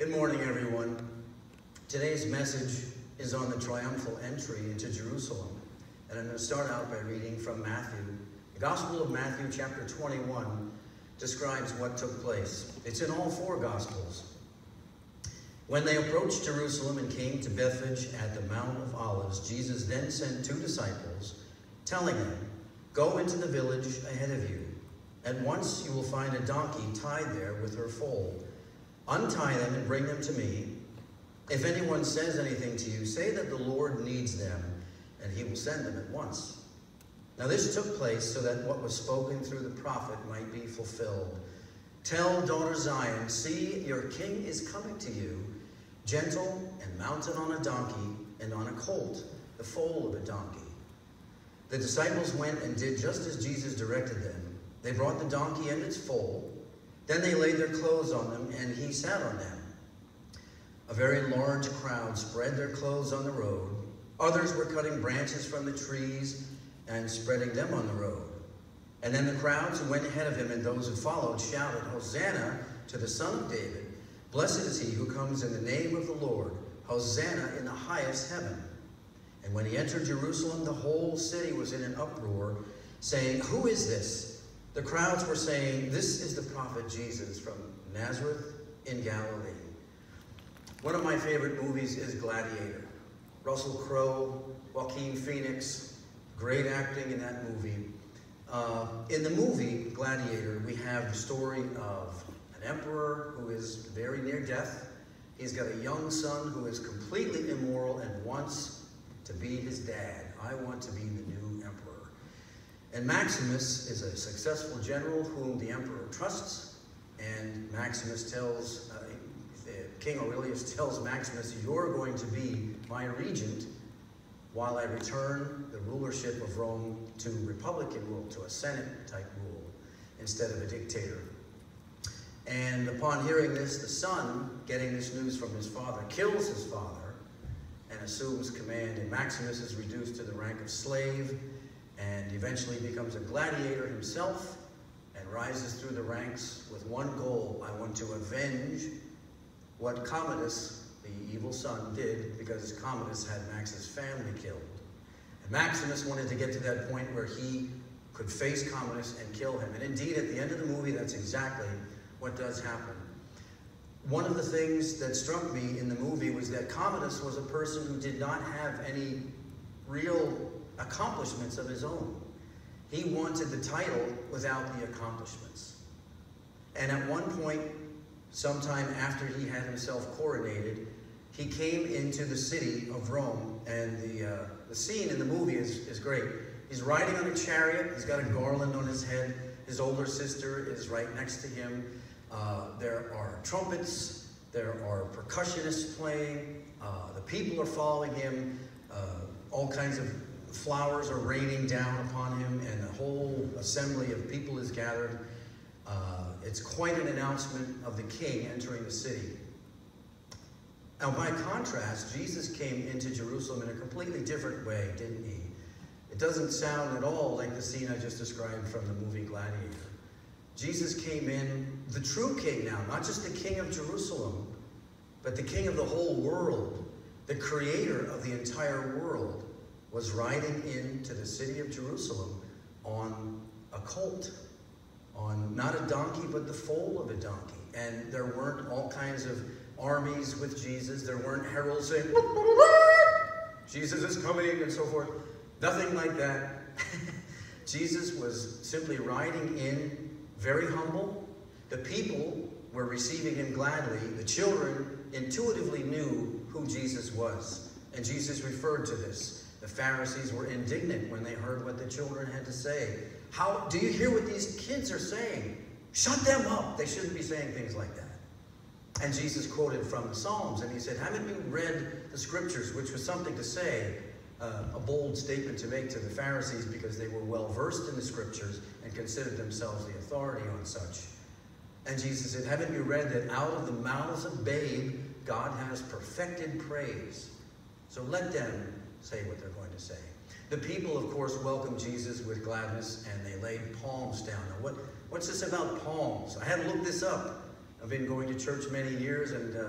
Good morning, everyone. Today's message is on the triumphal entry into Jerusalem. And I'm going to start out by reading from Matthew. The Gospel of Matthew, chapter 21, describes what took place. It's in all four Gospels. When they approached Jerusalem and came to Bethphage at the Mount of Olives, Jesus then sent two disciples, telling them, Go into the village ahead of you. At once you will find a donkey tied there with her foal. Untie them and bring them to me. If anyone says anything to you, say that the Lord needs them, and he will send them at once. Now this took place so that what was spoken through the prophet might be fulfilled. Tell daughter Zion, see, your king is coming to you, gentle and mounted on a donkey and on a colt, the foal of a donkey. The disciples went and did just as Jesus directed them. They brought the donkey and its foal. Then they laid their clothes on them, and he sat on them. A very large crowd spread their clothes on the road. Others were cutting branches from the trees and spreading them on the road. And then the crowds who went ahead of him and those who followed shouted, Hosanna to the Son of David. Blessed is he who comes in the name of the Lord. Hosanna in the highest heaven. And when he entered Jerusalem, the whole city was in an uproar, saying, Who is this? The crowds were saying, This is the prophet Jesus from Nazareth in Galilee. One of my favorite movies is Gladiator. Russell Crowe, Joaquin Phoenix, great acting in that movie. Uh, in the movie Gladiator, we have the story of an emperor who is very near death. He's got a young son who is completely immoral and wants to be his dad. I want to be the new. And Maximus is a successful general whom the emperor trusts. And Maximus tells, uh, King Aurelius tells Maximus, You're going to be my regent while I return the rulership of Rome to republican rule, to a Senate type rule, instead of a dictator. And upon hearing this, the son, getting this news from his father, kills his father and assumes command. And Maximus is reduced to the rank of slave and eventually becomes a gladiator himself and rises through the ranks with one goal I want to avenge what Commodus, the evil son, did because Commodus had Max's family killed. And Maximus wanted to get to that point where he could face Commodus and kill him. And indeed, at the end of the movie, that's exactly what does happen. One of the things that struck me in the movie was that Commodus was a person who did not have any real accomplishments of his own. He wanted the title without the accomplishments. And at one point, sometime after he had himself coronated, he came into the city of Rome, and the, uh, the scene in the movie is, is great. He's riding on a chariot, he's got a garland on his head, his older sister is right next to him. Uh, there are trumpets, there are percussionists playing, uh, the people are following him, uh, all kinds of flowers are raining down upon him, and the whole assembly of people is gathered. Uh, it's quite an announcement of the king entering the city. Now, by contrast, Jesus came into Jerusalem in a completely different way, didn't he? It doesn't sound at all like the scene I just described from the movie Gladiator. Jesus came in, the true king now, not just the king of Jerusalem, but the king of the whole world, the creator of the entire world, was riding into the city of Jerusalem on a colt, on not a donkey, but the foal of a donkey. And there weren't all kinds of armies with Jesus. There weren't heralds saying, Jesus is coming, and so forth. Nothing like that. Jesus was simply riding in very humble. The people were receiving him gladly. The children intuitively knew who Jesus was. And Jesus referred to this. The Pharisees were indignant when they heard what the children had to say. How do you hear what these kids are saying? Shut them up. They shouldn't be saying things like that. And Jesus quoted from the Psalms, and he said, Haven't you read the scriptures, which was something to say, uh, a bold statement to make to the Pharisees because they were well versed in the scriptures and considered themselves the authority on such. And Jesus said, Haven't you read that out of the mouths of babe, God has perfected praise? So let them say what they're going to say. The people, of course, welcomed Jesus with gladness and they laid palms down. Now, what, what's this about palms? I had to look this up. I've been going to church many years, and uh,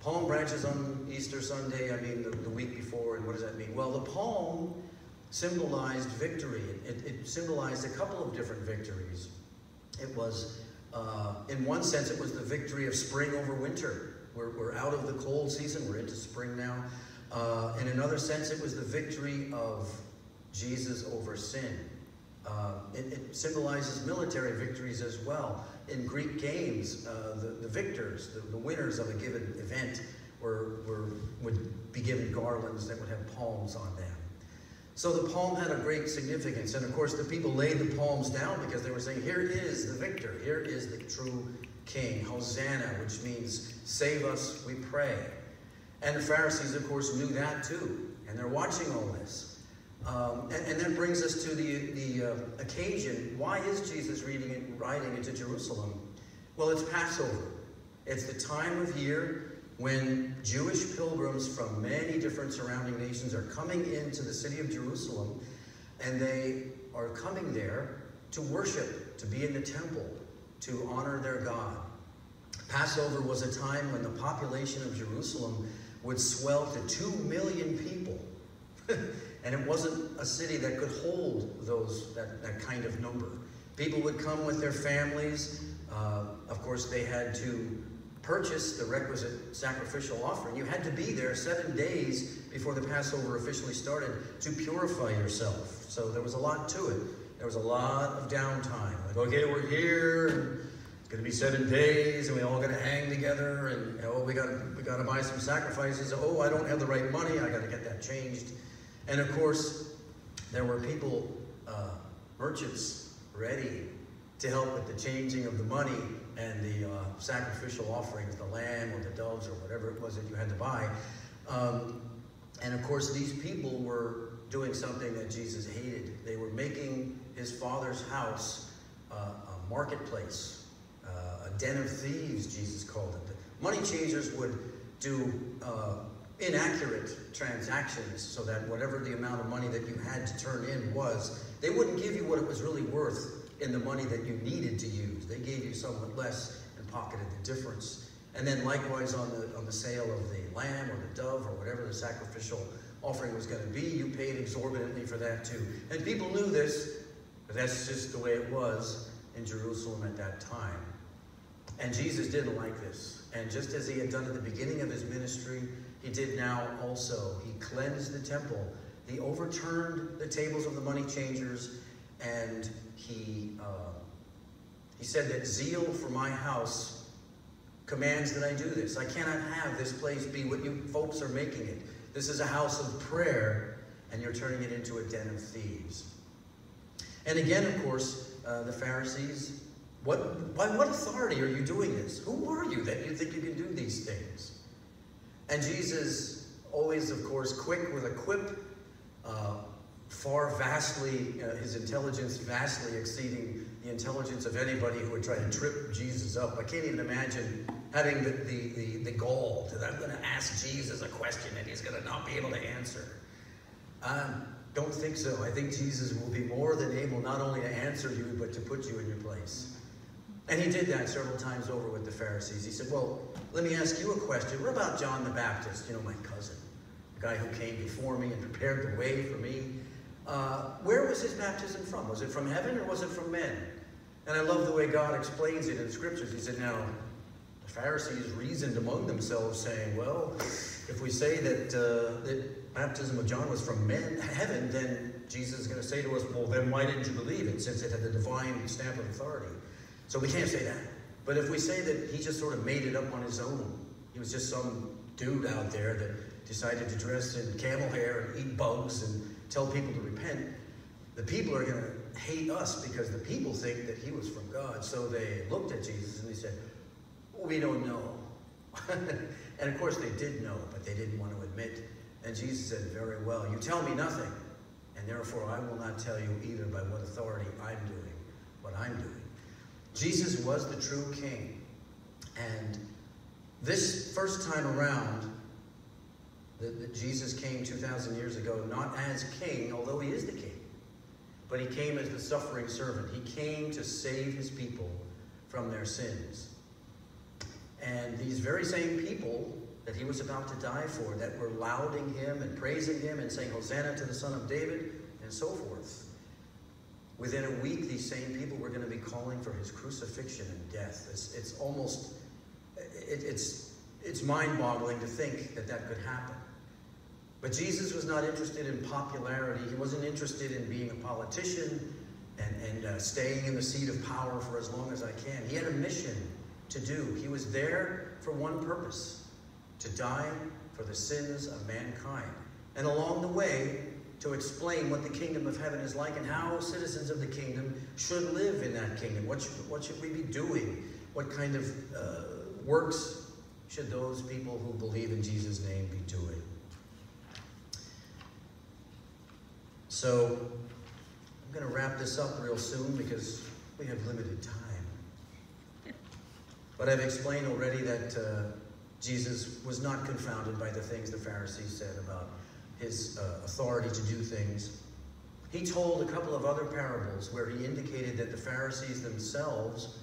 palm branches on Easter Sunday, I mean the, the, week before, and what does that mean? Well, the palm symbolized victory. It, it symbolized a couple of different victories. It was, uh, in one sense, it was the victory of spring over winter. We're, we're out of the cold season, we're into spring now. Uh, in another sense, it was the victory of Jesus over sin. Uh, it, it, symbolizes military victories as well. In Greek games, uh, the, the, victors, the, the, winners of a given event, were, were, would be given garlands that would have palms on them. So the palm had a great significance. And of course, the people laid the palms down because they were saying, Here is the victor, here is the true king. Hosanna, which means, Save us, we pray. And the Pharisees, of course, knew that too. And they're watching all this. Um, and, and, that brings us to the, the uh, occasion. Why is Jesus reading, and riding into Jerusalem? Well, it's Passover. It's the time of year when Jewish pilgrims from many different surrounding nations are coming into the city of Jerusalem, and they are coming there to worship, to be in the temple, to honor their God. Passover was a time when the population of Jerusalem would swell to 2 million people. And it wasn't a city that could hold those that, that kind of number. People would come with their families. Uh, of course, they had to purchase the requisite sacrificial offering. You had to be there seven days before the Passover officially started to purify yourself. So there was a lot to it. There was a lot of downtime. Like, okay, we're here. It's going to be seven days, and we all got to hang together. And oh, we got we got to buy some sacrifices. Oh, I don't have the right money. I got to get that changed. And of course, there were people, uh, merchants, ready to help with the changing of the money and the uh, sacrificial offerings, the lamb or the doves or whatever it was that you had to buy. Um, and of course, these people were doing something that Jesus hated. They were making his father's house uh, a marketplace, den of thieves, Jesus called it. The money changers would do uh, inaccurate transactions so that whatever the amount of money that you had to turn in was, they wouldn't give you what it was really worth in the money that you needed to use. They gave you somewhat less and pocketed the difference. And then likewise on the, on the sale of the lamb or the dove or whatever the sacrificial offering was going to be, you paid exorbitantly for that too. And people knew this, but that's just the way it was in Jerusalem at that time. And Jesus didn't like this. And just as he had done at the beginning of his ministry, he did now also. He cleansed the temple. He overturned the tables of the money changers, and he, uh, he said that zeal for my house commands that I do this. I cannot have this place be what you folks are making it. This is a house of prayer, and you're turning it into a den of thieves. And again, of course, uh, the Pharisees, what, by what authority are you doing this? Who are you that you think you can do these things? And Jesus, always, of course, quick with a quip, uh, far vastly, uh, his intelligence vastly exceeding the intelligence of anybody who would try to trip Jesus up. I can't even imagine having the, the, the, the gall that I'm going to ask Jesus a question and he's going to not be able to answer. Um, don't think so. I think Jesus will be more than able not only to answer you, but to put you in your place. And he did that several times over with the Pharisees. He said, Well, let me ask you a question. What about John the Baptist? You know, my cousin, the guy who came before me and prepared the way for me. Uh, where was his baptism from? Was it from heaven or was it from men? And I love the way God explains it in the scriptures. He said, Now, the Pharisees reasoned among themselves, saying, Well, if we say that, uh, that baptism of John was from men, heaven, then Jesus is going to say to us, Well, then why didn't you believe it since it had the divine stamp of authority? So we can't say that. But if we say that he just sort of made it up on his own, he was just some dude out there that decided to dress in camel hair and eat bugs and tell people to repent, the people are going to hate us because the people think that he was from God. So they looked at Jesus and they said, We don't know. and of course they did know, but they didn't want to admit. And Jesus said, Very well, you tell me nothing, and therefore I will not tell you either by what authority I'm doing what I'm doing. Jesus was the true king. And this first time around, that, that Jesus came 2,000 years ago, not as king, although he is the king, but he came as the suffering servant. He came to save his people from their sins. And these very same people that he was about to die for, that were lauding him and praising him and saying, Hosanna to the Son of David, and so forth. Within a week, these same people were going to be calling for his crucifixion and death. It's, it's almost, it, it's, it's mind-boggling to think that that could happen. But Jesus was not interested in popularity. He wasn't interested in being a politician and, and uh, staying in the seat of power for as long as I can. He had a mission to do. He was there for one purpose, to die for the sins of mankind. And along the way, to explain what the kingdom of heaven is like and how citizens of the kingdom should live in that kingdom. What should, what should we be doing? What kind of uh, works should those people who believe in Jesus' name be doing? So, I'm going to wrap this up real soon because we have limited time. But I've explained already that uh, Jesus was not confounded by the things the Pharisees said about his uh, authority to do things. He told a couple of other parables where he indicated that the Pharisees themselves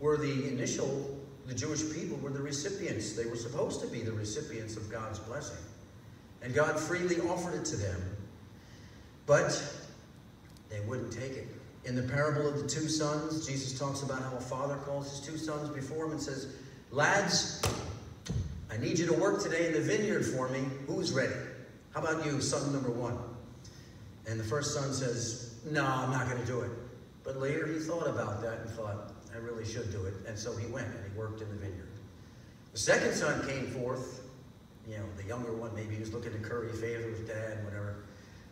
were the initial, the Jewish people were the recipients. They were supposed to be the recipients of God's blessing. And God freely offered it to them. But they wouldn't take it. In the parable of the two sons, Jesus talks about how a father calls his two sons before him and says, Lads, I need you to work today in the vineyard for me. Who's ready? How about you, son number one? And the first son says, No, I'm not going to do it. But later he thought about that and thought, I really should do it. And so he went and he worked in the vineyard. The second son came forth. You know, the younger one, maybe he was looking to curry favor with dad, whatever.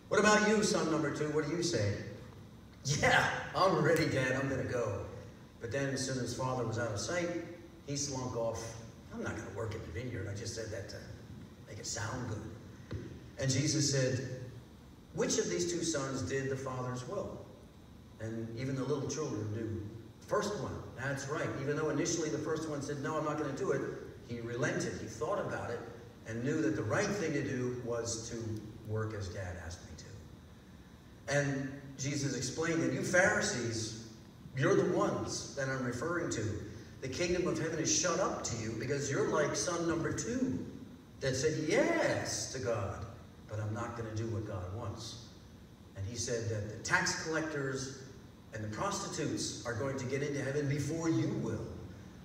What about you, son number two? What do you say? Yeah, I'm ready, Dad. I'm going to go. But then, as soon as father was out of sight, he slunk off. I'm not going to work in the vineyard. I just said that to make it sound good. And Jesus said, Which of these two sons did the father's will? And even the little children knew. First one, that's right. Even though initially the first one said, No, I'm not going to do it, he relented. He thought about it and knew that the right thing to do was to work as dad asked me to. And Jesus explained that you Pharisees, you're the ones that I'm referring to. The kingdom of heaven is shut up to you because you're like son number two that said yes to God, but I'm not going to do what God wants. And he said that the tax collectors and the prostitutes are going to get into heaven before you will.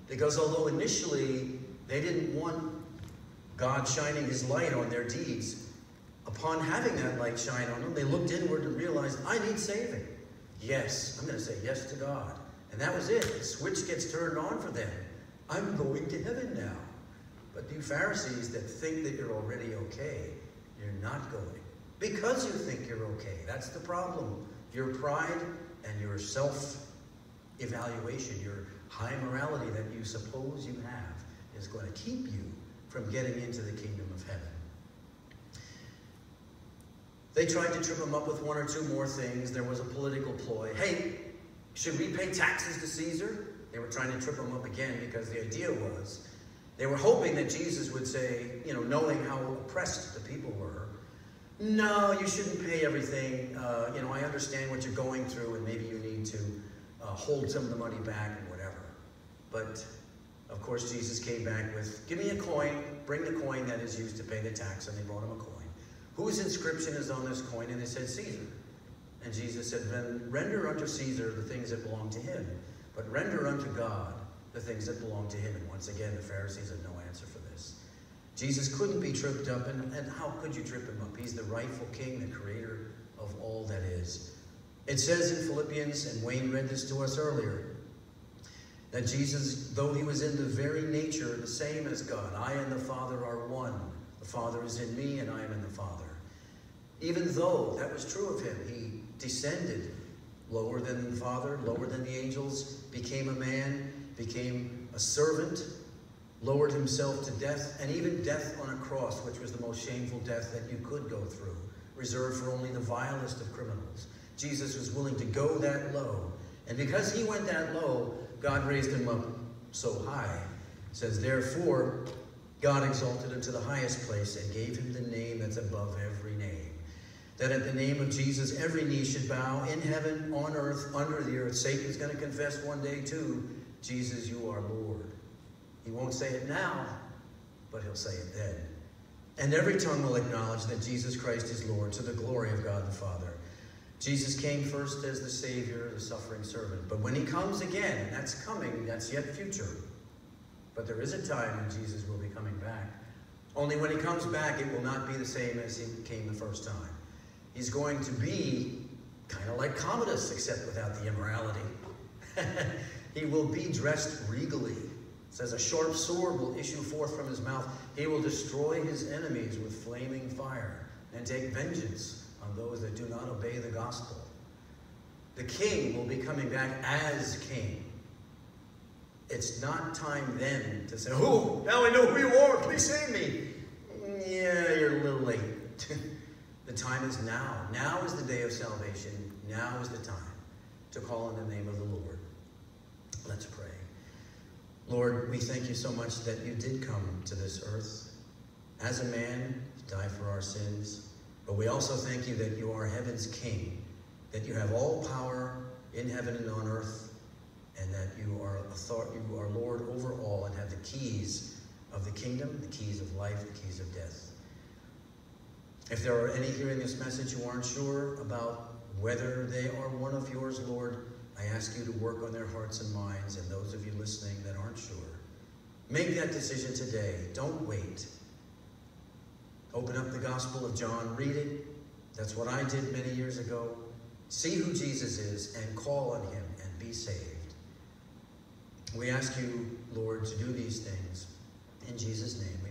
Because although initially they didn't want God shining his light on their deeds, upon having that light shine on them, they looked inward and realized, I need saving. Yes, I'm going to say yes to God. And that was it. The switch gets turned on for them. I'm going to heaven now. But you Pharisees that think that you're already okay, you're not going. Because you think you're okay. That's the problem. Your pride and your self-evaluation, your high morality that you suppose you have, is going to keep you from getting into the kingdom of heaven. They tried to trip him up with one or two more things. There was a political ploy. Hey, should we pay taxes to Caesar? They were trying to trip him up again because the idea was they were hoping that Jesus would say, you know, knowing how oppressed the people were, no, you shouldn't pay everything. Uh, you know, I understand what you're going through and maybe you need to uh, hold some of the money back and whatever. But, of course, Jesus came back with, give me a coin, bring the coin that is used to pay the tax, and they brought him a coin. Whose inscription is on this coin? And they said, Caesar. And Jesus said, then Render unto Caesar the things that belong to him, but render unto God the things that belong to him. And once again, the Pharisees had no answer for this. Jesus couldn't be tripped up, and, and how could you trip him up? He's the rightful king, the creator of all that is. It says in Philippians, and Wayne read this to us earlier, that Jesus, though he was in the very nature the same as God, I and the Father are one. The Father is in me, and I am in the Father. Even though that was true of him, he descended lower than the Father, lower than the angels, became a man, became a servant, lowered himself to death, and even death on a cross, which was the most shameful death that you could go through, reserved for only the vilest of criminals. Jesus was willing to go that low. And because he went that low, God raised him up so high. It says, therefore, God exalted him to the highest place and gave him the name that's above every name. That at the name of Jesus, every knee should bow in heaven, on earth, under the earth. Satan's going to confess one day too, Jesus, you are Lord. He won't say it now, but he'll say it then. And every tongue will acknowledge that Jesus Christ is Lord to the glory of God the Father. Jesus came first as the Savior, the suffering servant. But when he comes again, that's coming, that's yet future. But there is a time when Jesus will be coming back. Only when he comes back, it will not be the same as he came the first time. He's going to be kind of like Commodus, except without the immorality. he will be dressed regally. It says, A sharp sword will issue forth from his mouth. He will destroy his enemies with flaming fire and take vengeance on those that do not obey the gospel. The king will be coming back as king. It's not time then to say, Oh, now I know who you are. Please save me. Yeah, you're a little late. the time is now. Now is the day of salvation. Now is the time to call on the name of the Lord. Let's pray. Lord, we thank you so much that you did come to this earth as a man to die for our sins. But we also thank you that you are heaven's king, that you have all power in heaven and on earth, and that you are you are Lord over all and have the keys of the kingdom, the keys of life, the keys of death. If there are any hearing this message who aren't sure about whether they are one of yours, Lord, I ask you to work on their hearts and minds, and those of you listening that aren't sure. Make that decision today. Don't wait. Open up the Gospel of John, read it. That's what I did many years ago. See who Jesus is and call on him and be saved. We ask you, Lord, to do these things. In Jesus' name